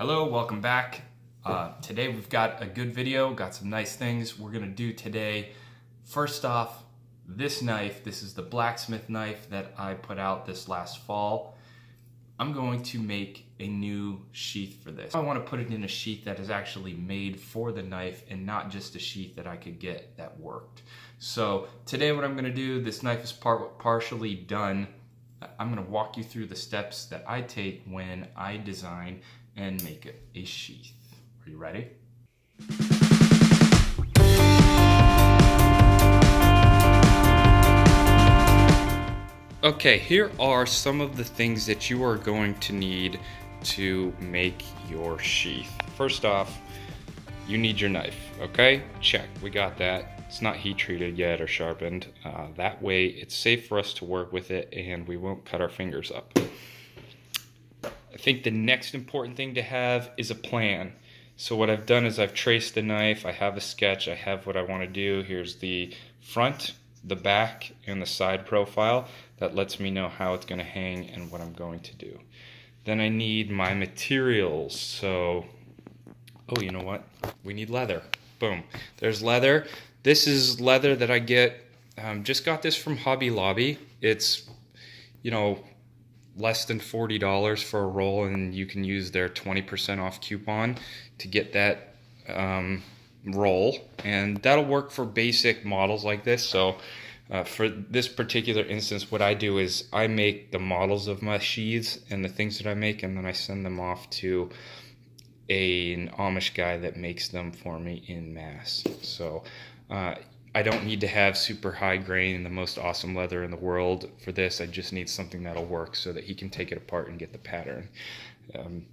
Hello, welcome back. Uh, today we've got a good video, got some nice things we're gonna do today. First off, this knife, this is the blacksmith knife that I put out this last fall. I'm going to make a new sheath for this. I wanna put it in a sheath that is actually made for the knife and not just a sheath that I could get that worked. So today what I'm gonna do, this knife is part partially done. I'm gonna walk you through the steps that I take when I design and make it a sheath. Are you ready? Okay, here are some of the things that you are going to need to make your sheath. First off, you need your knife, okay? Check, we got that. It's not heat treated yet or sharpened. Uh, that way it's safe for us to work with it and we won't cut our fingers up. I think the next important thing to have is a plan. So what I've done is I've traced the knife, I have a sketch, I have what I want to do. Here's the front, the back, and the side profile. That lets me know how it's going to hang and what I'm going to do. Then I need my materials. So, oh, you know what? We need leather. Boom. There's leather. This is leather that I get, um, just got this from Hobby Lobby. It's, you know, less than $40 for a roll and you can use their 20% off coupon to get that um, roll. And that'll work for basic models like this. So uh, for this particular instance what I do is I make the models of my sheaths and the things that I make and then I send them off to a, an Amish guy that makes them for me in mass. So uh, I don't need to have super high grain and the most awesome leather in the world for this. I just need something that'll work so that he can take it apart and get the pattern. Um,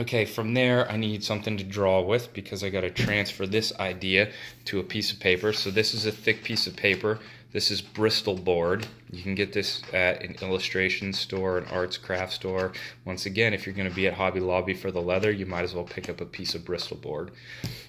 okay, from there I need something to draw with because I got to transfer this idea to a piece of paper. So this is a thick piece of paper. This is Bristol board. You can get this at an illustration store, an arts craft store. Once again, if you're going to be at Hobby Lobby for the leather, you might as well pick up a piece of Bristol board.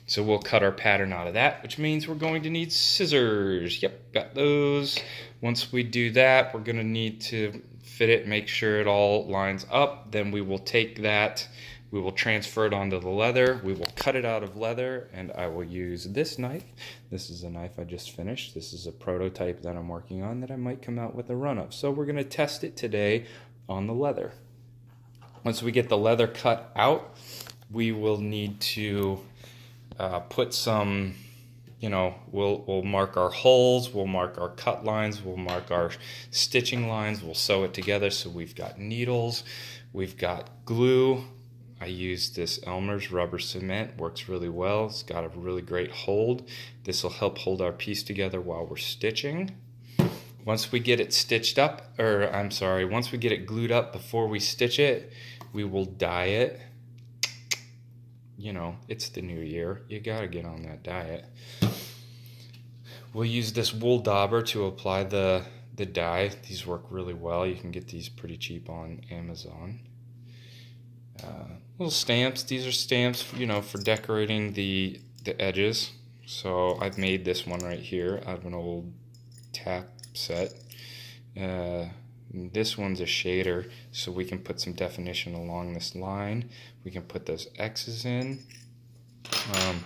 So we'll cut our pattern out of that, which means we're going to need scissors. Yep, got those. Once we do that, we're going to need to fit it, make sure it all lines up. Then we will take that we will transfer it onto the leather. We will cut it out of leather and I will use this knife. This is a knife I just finished. This is a prototype that I'm working on that I might come out with a run of. So we're gonna test it today on the leather. Once we get the leather cut out, we will need to uh, put some, you know, we'll, we'll mark our holes, we'll mark our cut lines, we'll mark our stitching lines, we'll sew it together so we've got needles, we've got glue, I use this Elmer's rubber cement, works really well. It's got a really great hold. This will help hold our piece together while we're stitching. Once we get it stitched up, or I'm sorry, once we get it glued up before we stitch it, we will dye it. You know, it's the new year. You gotta get on that diet. We'll use this wool dauber to apply the, the dye. These work really well. You can get these pretty cheap on Amazon. Uh, little stamps. These are stamps, you know, for decorating the the edges. So I've made this one right here out of an old tap set. Uh, this one's a shader, so we can put some definition along this line. We can put those X's in. Um,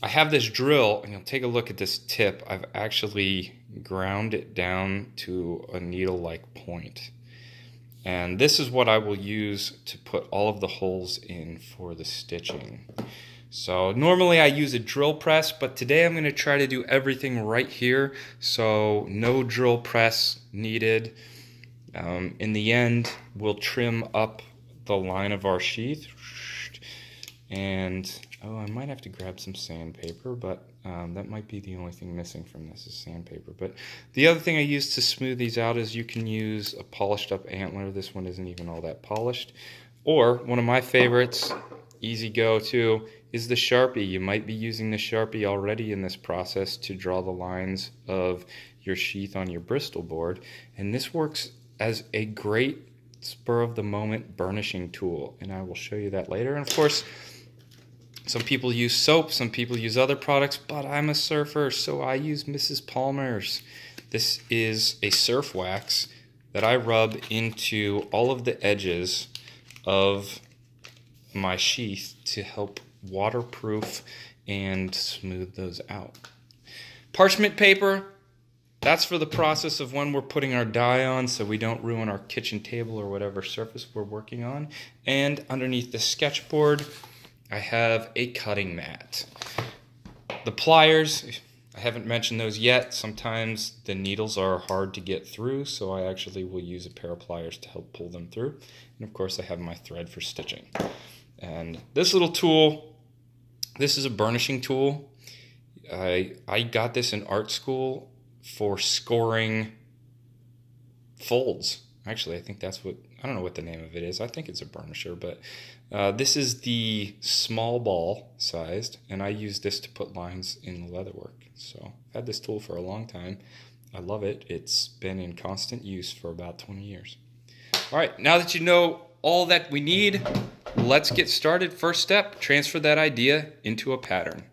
I have this drill, and you'll take a look at this tip. I've actually ground it down to a needle-like point. And this is what I will use to put all of the holes in for the stitching. So normally I use a drill press, but today I'm going to try to do everything right here. So no drill press needed. Um, in the end, we'll trim up the line of our sheath. And, oh, I might have to grab some sandpaper, but um, that might be the only thing missing from this is sandpaper. But the other thing I use to smooth these out is you can use a polished up antler. This one isn't even all that polished. Or one of my favorites, easy go to, is the Sharpie. You might be using the Sharpie already in this process to draw the lines of your sheath on your Bristol board. And this works as a great spur of the moment burnishing tool. And I will show you that later. And of course, some people use soap, some people use other products, but I'm a surfer, so I use Mrs. Palmer's. This is a surf wax that I rub into all of the edges of my sheath to help waterproof and smooth those out. Parchment paper, that's for the process of when we're putting our dye on so we don't ruin our kitchen table or whatever surface we're working on. And underneath the sketchboard, I have a cutting mat. The pliers, I haven't mentioned those yet. Sometimes the needles are hard to get through, so I actually will use a pair of pliers to help pull them through. And of course I have my thread for stitching. And this little tool, this is a burnishing tool. I, I got this in art school for scoring folds. Actually, I think that's what, I don't know what the name of it is. I think it's a burnisher, but uh, this is the small ball sized, and I use this to put lines in the leatherwork. So I've had this tool for a long time. I love it. It's been in constant use for about 20 years. All right, now that you know all that we need, let's get started. First step, transfer that idea into a pattern.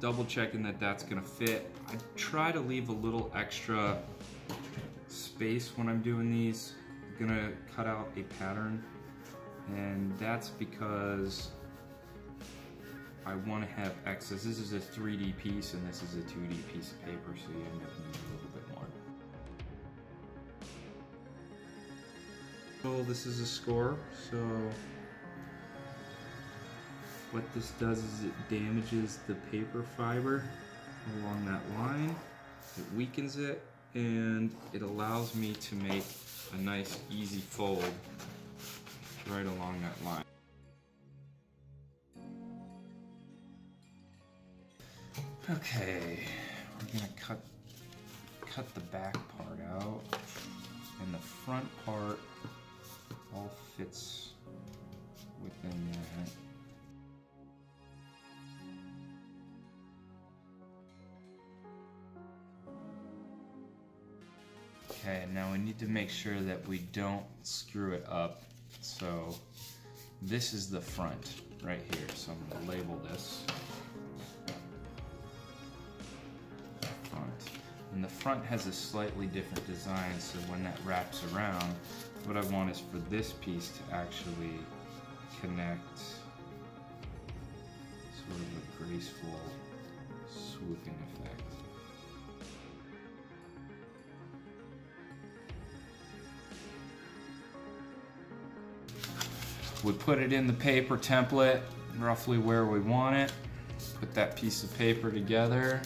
Double checking that that's gonna fit. I try to leave a little extra space when I'm doing these. I'm gonna cut out a pattern and that's because I want to have excess. This is a 3D piece and this is a 2D piece of paper so you end up needing a little bit more. So this is a score, so what this does is it damages the paper fiber along that line. It weakens it and it allows me to make a nice easy fold right along that line. Okay, we're gonna cut cut the back part out and the front part all fits within that. Okay, now we need to make sure that we don't screw it up. So this is the front right here. So I'm gonna label this front. And the front has a slightly different design, so when that wraps around, what I want is for this piece to actually connect sort of a graceful swooping effect. We put it in the paper template, roughly where we want it. Put that piece of paper together,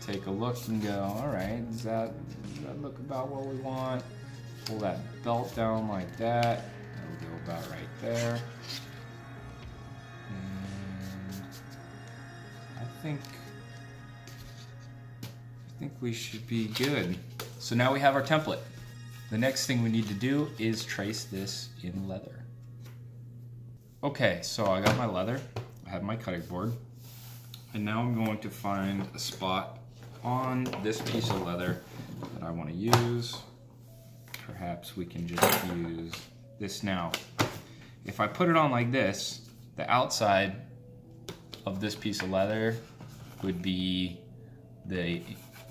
take a look and go, all right, does that, does that look about what we want? Pull that belt down like that. That'll go about right there. And I think, I think we should be good. So now we have our template. The next thing we need to do is trace this in leather. Okay, so I got my leather, I have my cutting board, and now I'm going to find a spot on this piece of leather that I want to use. Perhaps we can just use this now. If I put it on like this, the outside of this piece of leather would be the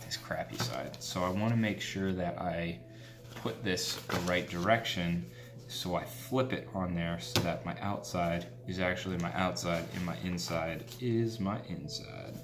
this crappy side. So I want to make sure that I put this the right direction so I flip it on there so that my outside is actually my outside and my inside is my inside.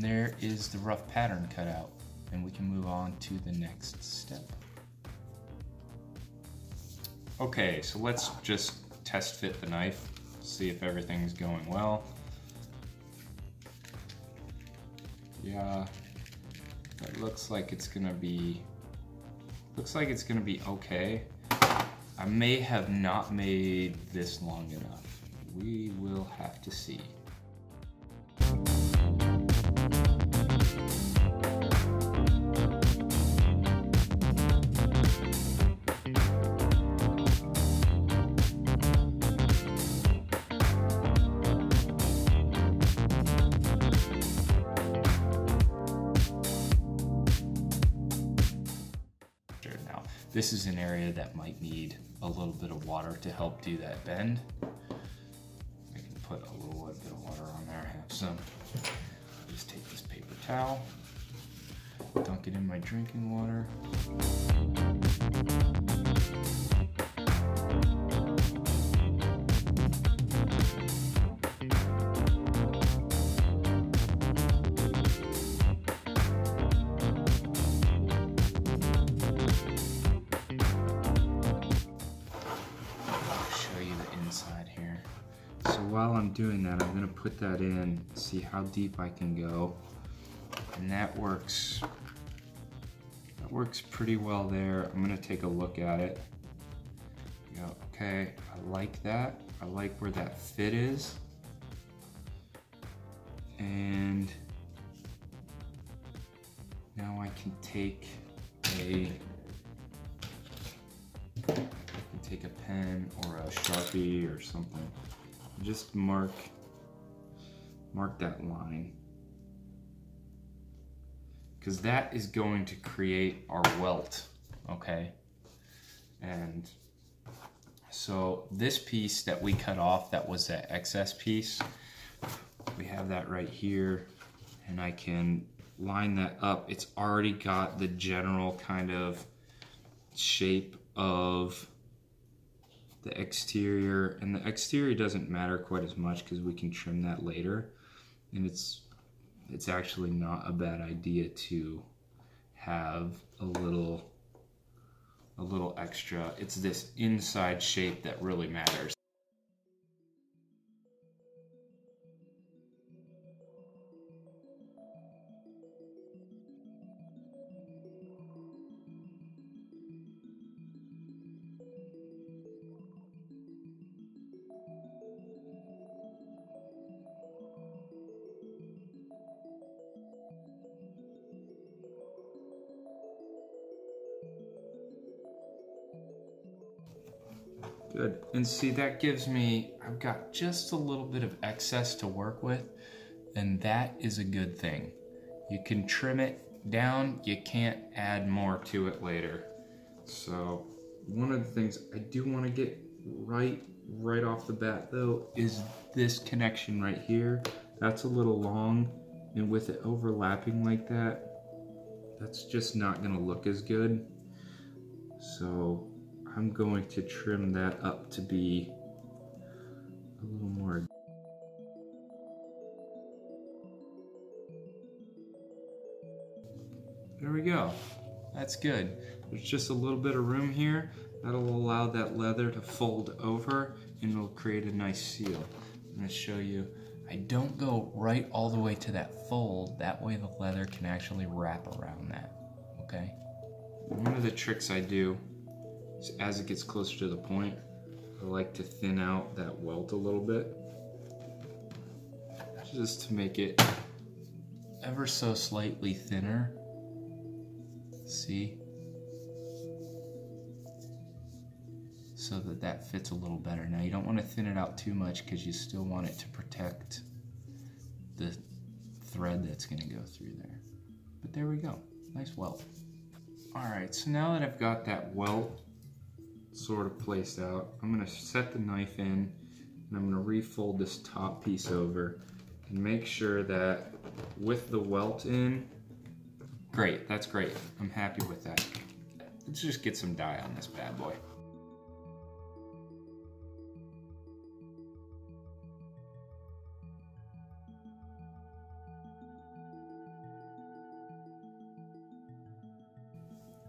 Gets the rough pattern cut out and we can move on to the next step. Okay, so let's just test fit the knife, see if everything's going well. Yeah, it looks like it's gonna be, looks like it's gonna be okay. I may have not made this long enough. We will have to see. This is an area that might need a little bit of water to help do that bend. I can put a little bit of water on there, have some. Just take this paper towel, dunk it in my drinking water. Doing that, I'm gonna put that in, see how deep I can go. And that works, that works pretty well there. I'm gonna take a look at it. Go, okay, I like that. I like where that fit is. And now I can take a I can take a pen or a sharpie or something. Just mark mark that line. Because that is going to create our welt, okay? And so this piece that we cut off, that was that excess piece, we have that right here, and I can line that up. It's already got the general kind of shape of the exterior and the exterior doesn't matter quite as much because we can trim that later. And it's it's actually not a bad idea to have a little a little extra. It's this inside shape that really matters Good. And see, that gives me, I've got just a little bit of excess to work with, and that is a good thing. You can trim it down, you can't add more to it later. So, one of the things I do want to get right, right off the bat though, is this connection right here. That's a little long, and with it overlapping like that, that's just not gonna look as good. So I'm going to trim that up to be a little more There we go. That's good. There's just a little bit of room here. That'll allow that leather to fold over and it'll create a nice seal. I'm gonna show you. I don't go right all the way to that fold. That way the leather can actually wrap around that, okay? One of the tricks I do is as it gets closer to the point, I like to thin out that welt a little bit. Just to make it ever so slightly thinner. See? So that that fits a little better. Now you don't want to thin it out too much because you still want it to protect the thread that's going to go through there. But there we go. Nice welt. Alright, so now that I've got that welt sort of placed out, I'm to set the knife in and I'm to refold this top piece over and make sure that with the welt in, great, that's great. I'm happy with that. Let's just get some dye on this bad boy.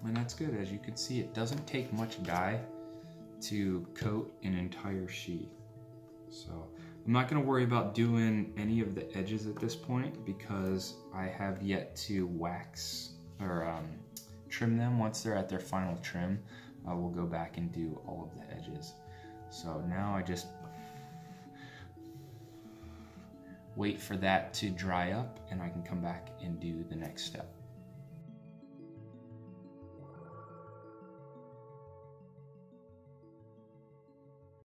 And that's good. As you can see, it doesn't take much dye to coat an entire sheath. So I'm not gonna worry about doing any of the edges at this point because I have yet to wax or um, trim them. Once they're at their final trim, uh, we'll go back and do all of the edges. So now I just wait for that to dry up and I can come back and do the next step.